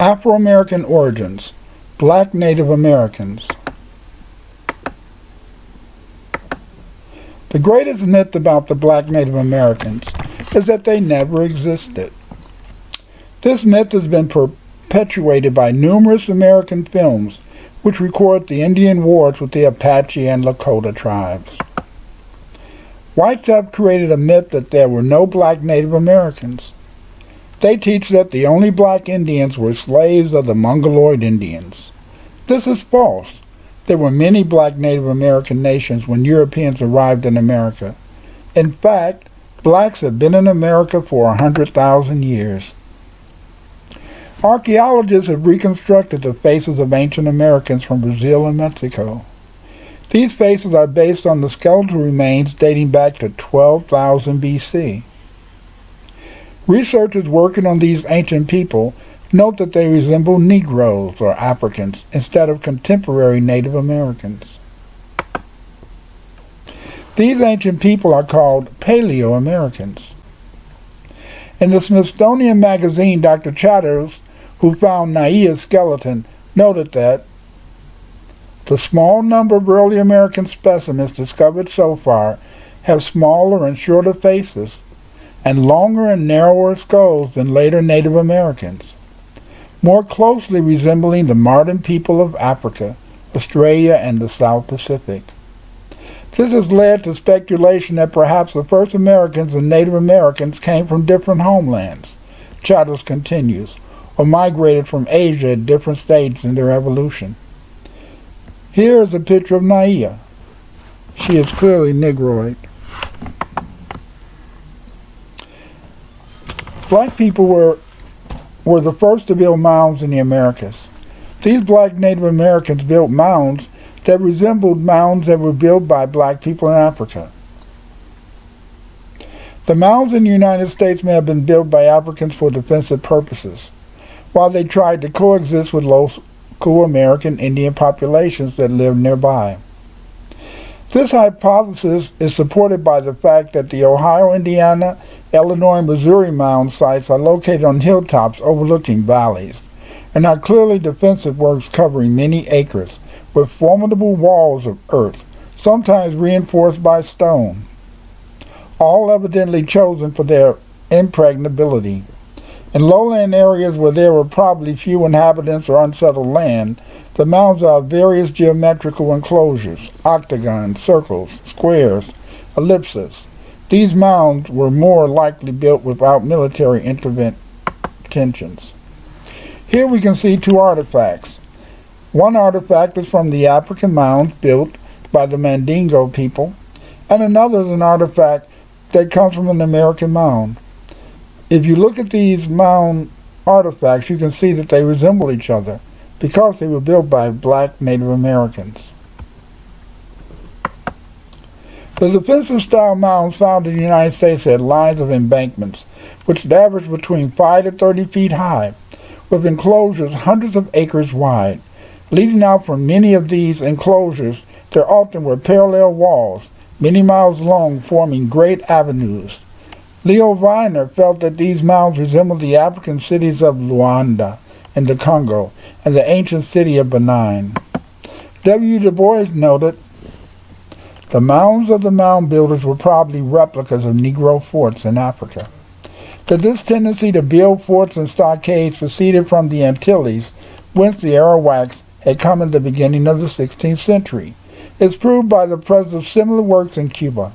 Afro-American origins, black Native Americans. The greatest myth about the black Native Americans is that they never existed. This myth has been perpetuated by numerous American films which record the Indian wars with the Apache and Lakota tribes. Whites have created a myth that there were no black Native Americans. They teach that the only black Indians were slaves of the Mongoloid Indians. This is false. There were many black Native American nations when Europeans arrived in America. In fact, blacks have been in America for a 100,000 years. Archaeologists have reconstructed the faces of ancient Americans from Brazil and Mexico. These faces are based on the skeletal remains dating back to 12,000 BC. Researchers working on these ancient people note that they resemble Negroes or Africans instead of contemporary Native Americans. These ancient people are called Paleo-Americans. In the Smithsonian magazine, Dr. Chatters, who found Naia's skeleton, noted that the small number of early American specimens discovered so far have smaller and shorter faces and longer and narrower skulls than later Native Americans, more closely resembling the modern people of Africa, Australia, and the South Pacific. This has led to speculation that perhaps the first Americans and Native Americans came from different homelands, Chatters continues, or migrated from Asia at different stages in their evolution. Here is a picture of Naia. She is clearly Negroid. Black people were, were the first to build mounds in the Americas. These black Native Americans built mounds that resembled mounds that were built by black people in Africa. The mounds in the United States may have been built by Africans for defensive purposes, while they tried to coexist with local American Indian populations that lived nearby. This hypothesis is supported by the fact that the Ohio, Indiana, Illinois, and Missouri mound sites are located on hilltops overlooking valleys and are clearly defensive works covering many acres with formidable walls of earth, sometimes reinforced by stone, all evidently chosen for their impregnability. In lowland areas where there were probably few inhabitants or unsettled land, the mounds are various geometrical enclosures, octagons, circles, squares, ellipses. These mounds were more likely built without military interventions. Here we can see two artifacts. One artifact is from the African mounds built by the Mandingo people, and another is an artifact that comes from an American mound. If you look at these mound artifacts, you can see that they resemble each other because they were built by black Native Americans. The defensive style mounds found in the United States had lines of embankments, which averaged between 5 to 30 feet high, with enclosures hundreds of acres wide. Leading out from many of these enclosures, there often were parallel walls, many miles long, forming great avenues. Leo Wiener felt that these mounds resembled the African cities of Luanda in the Congo and the ancient city of Benin. W. Du Bois noted, the mounds of the mound builders were probably replicas of Negro forts in Africa. That this tendency to build forts and stockades proceeded from the Antilles, whence the Arawaks had come in the beginning of the 16th century, is proved by the presence of similar works in Cuba.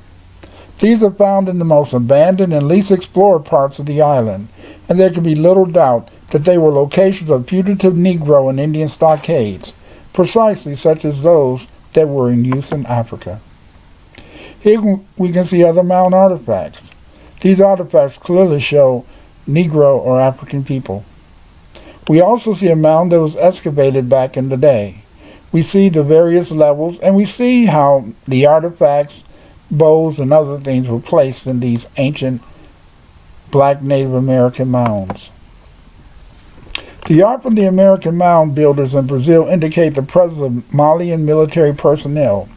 These are found in the most abandoned and least explored parts of the island, and there can be little doubt that they were locations of fugitive Negro and Indian stockades, precisely such as those that were in use in Africa. Here we can see other mound artifacts. These artifacts clearly show Negro or African people. We also see a mound that was excavated back in the day. We see the various levels and we see how the artifacts, bows, and other things were placed in these ancient black Native American mounds. The art from the American mound builders in Brazil indicate the presence of Malian military personnel.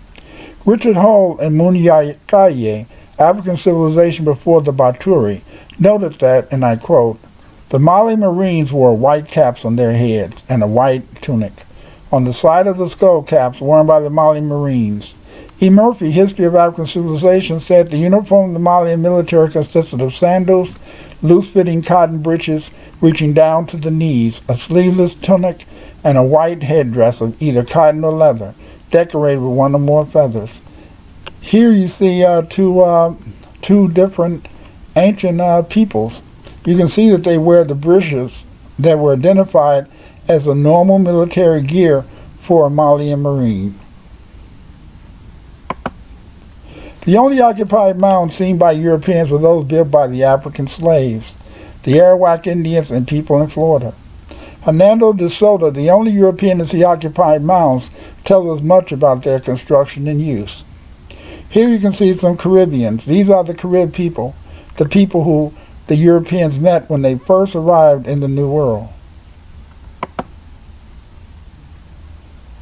Richard Hall and Munyaye, African civilization before the Baturi, noted that, and I quote, The Mali Marines wore white caps on their heads and a white tunic. On the side of the skull caps worn by the Mali Marines. E. Murphy, History of African Civilization, said the uniform of the Malian military consisted of sandals, loose-fitting cotton breeches reaching down to the knees, a sleeveless tunic, and a white headdress of either cotton or leather, decorated with one or more feathers. Here you see uh, two, uh, two different ancient uh, peoples. You can see that they wear the breeches that were identified as the normal military gear for a Malian Marine. The only occupied mounds seen by Europeans were those built by the African slaves, the Arawak Indians, and people in Florida. Hernando de Soto, the only European to see occupied mounds, tells us much about their construction and use. Here you can see some Caribbeans. These are the Carib people, the people who the Europeans met when they first arrived in the New World.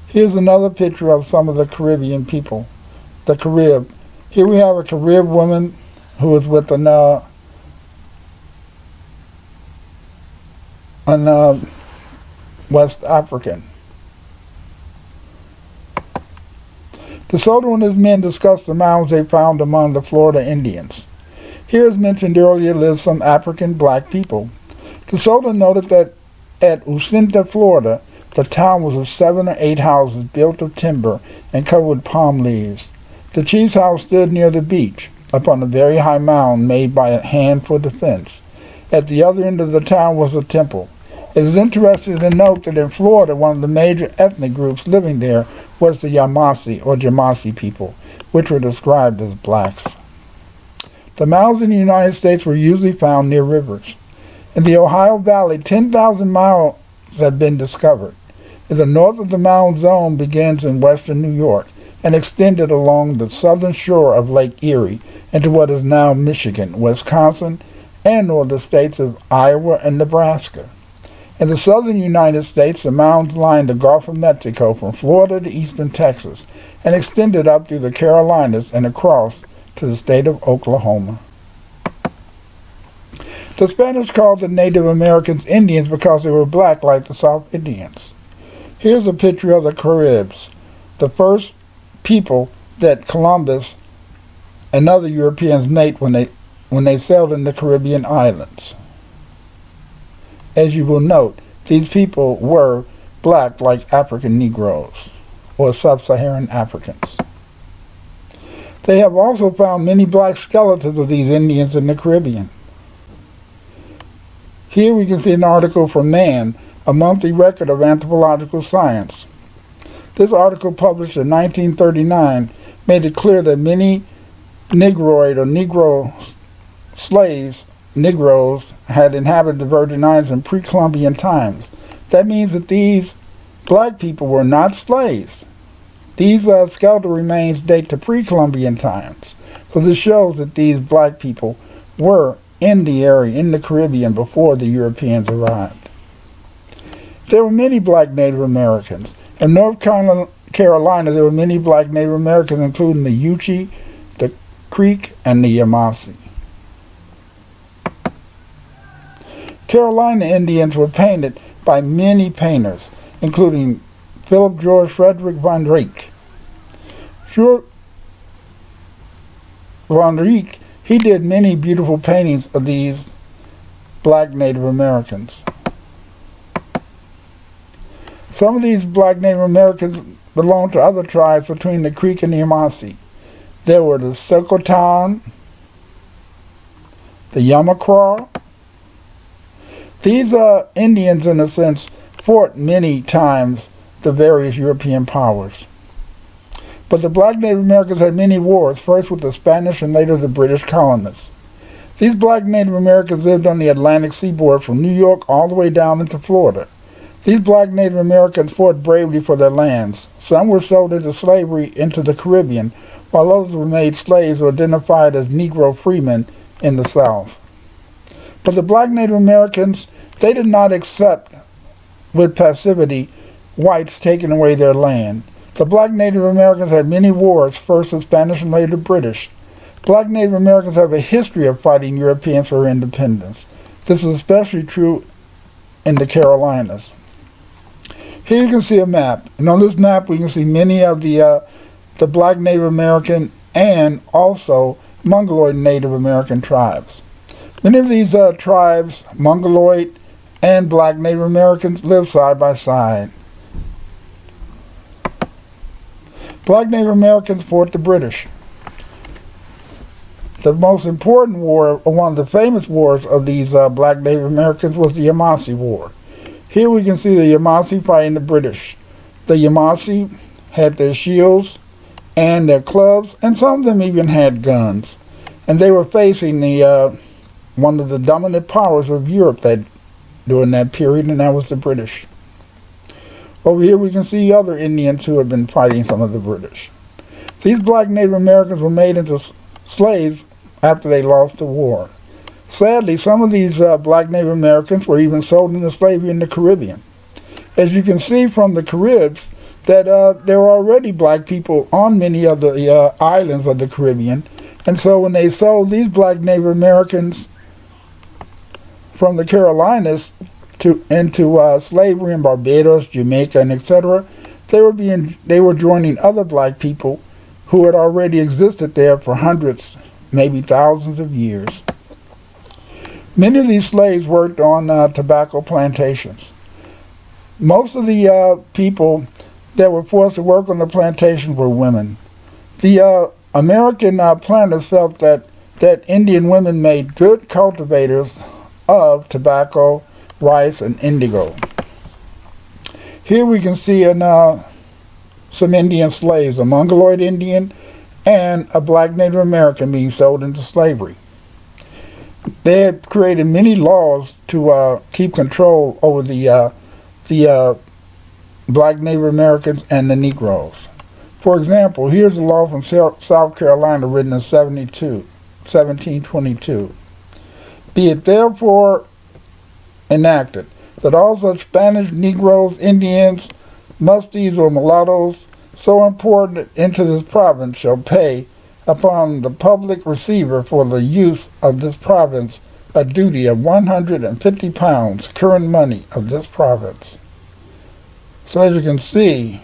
Here's another picture of some of the Caribbean people, the Carib. Here we have a Carib woman who is with an, uh, an uh, West African. De Soto and his men discussed the mounds they found among the Florida Indians. Here, as mentioned earlier, lived some African black people. De Soto noted that at Ucinta, Florida, the town was of seven or eight houses built of timber and covered with palm leaves. The chief's house stood near the beach, upon a very high mound made by a hand for defense. At the other end of the town was a temple. It is interesting to note that in Florida, one of the major ethnic groups living there was the Yamasee or Jamasi people, which were described as blacks. The mounds in the United States were usually found near rivers. In the Ohio Valley, 10,000 miles have been discovered. The north of the mound zone begins in western New York and extended along the southern shore of Lake Erie into what is now Michigan, Wisconsin, and northern states of Iowa and Nebraska. In the southern United States, the mounds line the Gulf of Mexico from Florida to eastern Texas and extended up through the Carolinas and across to the state of Oklahoma. The Spanish called the Native Americans Indians because they were black like the South Indians. Here's a picture of the Caribs, the first people that Columbus and other Europeans made when they when they sailed in the Caribbean islands. As you will note, these people were black like African Negroes or sub-Saharan Africans. They have also found many black skeletons of these Indians in the Caribbean. Here we can see an article from Man, a monthly record of anthropological science. This article, published in 1939, made it clear that many Negroid or Negro slaves, Negroes, had inhabited the Virgin Islands in pre-Columbian times. That means that these black people were not slaves. These uh, skeletal remains date to pre-Columbian times. So this shows that these black people were in the area, in the Caribbean, before the Europeans arrived. There were many black Native Americans. In North Carolina, there were many black Native Americans, including the Yuchi, the Creek, and the Yamasee. Carolina Indians were painted by many painters, including Philip George Frederick von Reck. Sure, von Reck, he did many beautiful paintings of these black Native Americans. Some of these black Native Americans belonged to other tribes between the Creek and the Yamasee. There were the Sokotan, the Yamacraw. These uh, Indians, in a sense, fought many times the various European powers. But the black Native Americans had many wars, first with the Spanish and later the British colonists. These black Native Americans lived on the Atlantic seaboard from New York all the way down into Florida. These black Native Americans fought bravely for their lands. Some were sold into slavery into the Caribbean, while others were made slaves or identified as Negro freemen in the South. But the black Native Americans, they did not accept with passivity whites taking away their land. The black Native Americans had many wars, first the Spanish and later British. Black Native Americans have a history of fighting Europeans for independence. This is especially true in the Carolinas. Here you can see a map, and on this map we can see many of the uh, the black Native American and also Mongoloid Native American tribes. Many of these uh, tribes, Mongoloid and black Native Americans, live side by side. Black Native Americans fought the British. The most important war, one of the famous wars of these uh, black Native Americans was the Yamasee War. Here we can see the Yamasee fighting the British. The Yamasee had their shields and their clubs, and some of them even had guns. And they were facing the uh, one of the dominant powers of Europe that during that period, and that was the British. Over here we can see other Indians who had been fighting some of the British. These black Native Americans were made into slaves after they lost the war. Sadly, some of these uh, black Native Americans were even sold into slavery in the Caribbean. As you can see from the Caribs, that uh, there were already black people on many of the uh, islands of the Caribbean. And so when they sold these black Native Americans from the Carolinas to into uh, slavery in Barbados, Jamaica, and etc., they were being they were joining other black people who had already existed there for hundreds maybe thousands of years. Many of these slaves worked on uh, tobacco plantations. Most of the uh, people that were forced to work on the plantations were women. The uh, American uh, planters felt that, that Indian women made good cultivators of tobacco, rice, and indigo. Here we can see an, uh, some Indian slaves, a Mongoloid Indian and a black Native American being sold into slavery. They had created many laws to uh, keep control over the uh, the uh, black Native Americans and the Negroes. For example, here's a law from South Carolina written in 72, 1722. Be it therefore enacted that all such Spanish, Negroes, Indians, Mustees, or mulattoes so imported into this province shall pay upon the public receiver for the use of this province a duty of 150 pounds current money of this province. So as you can see,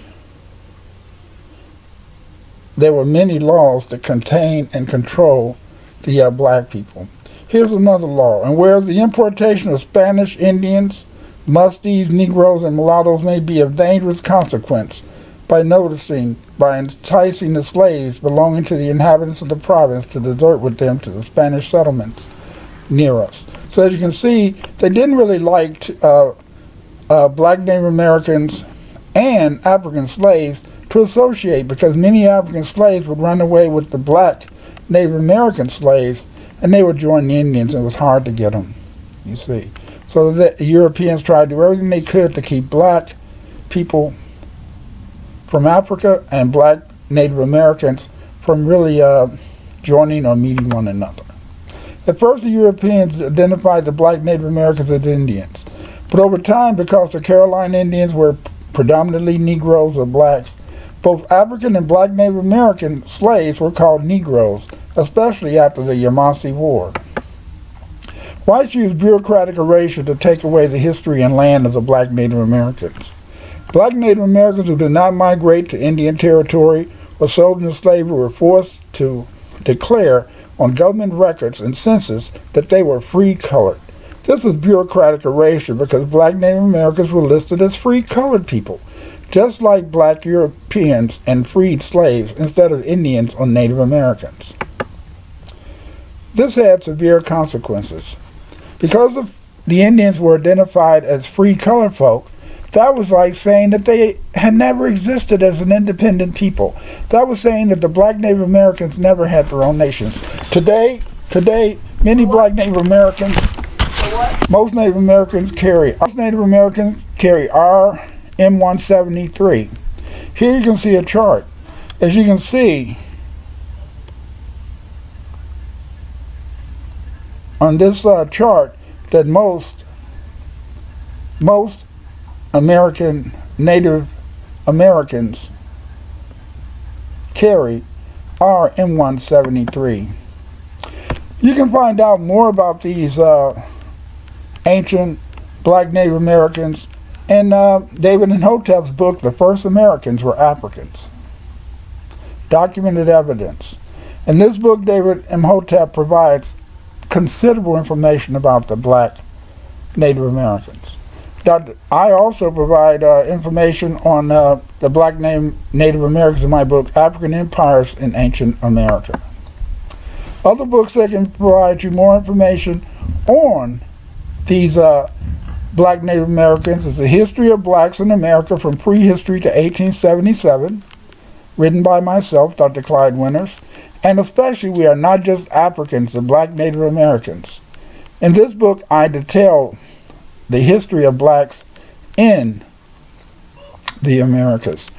there were many laws to contain and control the uh, black people. Here's another law, and where the importation of Spanish Indians, Mustees, Negroes, and mulattoes may be of dangerous consequence, by noticing, by enticing the slaves belonging to the inhabitants of the province to desert with them to the Spanish settlements near us. So as you can see, they didn't really like uh, uh, black Native Americans and African slaves to associate because many African slaves would run away with the black Native American slaves and they would join the Indians it was hard to get them, you see. So the Europeans tried to do everything they could to keep black people from Africa and black Native Americans from really uh, joining or meeting one another. At first, the Europeans identified the black Native Americans as Indians. But over time, because the Carolina Indians were predominantly Negroes or blacks, both African and black Native American slaves were called Negroes, especially after the Yamasee War. Whites used bureaucratic erasure to take away the history and land of the black Native Americans. Black Native Americans who did not migrate to Indian Territory or sold into slavery were forced to declare on government records and census that they were free colored. This was bureaucratic erasure because black Native Americans were listed as free colored people, just like black Europeans and freed slaves instead of Indians or Native Americans. This had severe consequences. Because the Indians were identified as free colored folk, that was like saying that they had never existed as an independent people. That was saying that the black Native Americans never had their own nations. Today, today, many black Native Americans, most Native Americans carry, most Native Americans carry RM173. Here you can see a chart. As you can see, on this uh, chart, that most, most American Native Americans carry RM173. You can find out more about these uh, ancient black Native Americans, in uh, David Imhotep's book, The First Americans Were Africans. Documented evidence. In this book, David Imhotep provides considerable information about the black Native Americans. Dr. I also provide uh, information on uh, the black name Native Americans in my book, African Empires in Ancient America. Other books that can provide you more information on these uh, black Native Americans is The History of Blacks in America from Prehistory to 1877, written by myself, Dr. Clyde Winters, and especially We Are Not Just Africans, the Black Native Americans. In this book, I detail the history of blacks in the Americas.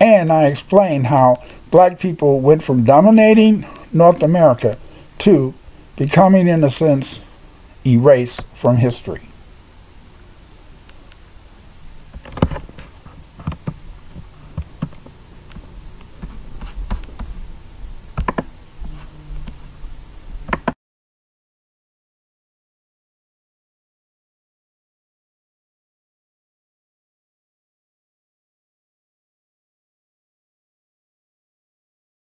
And I explain how black people went from dominating North America to becoming, in a sense, erased from history.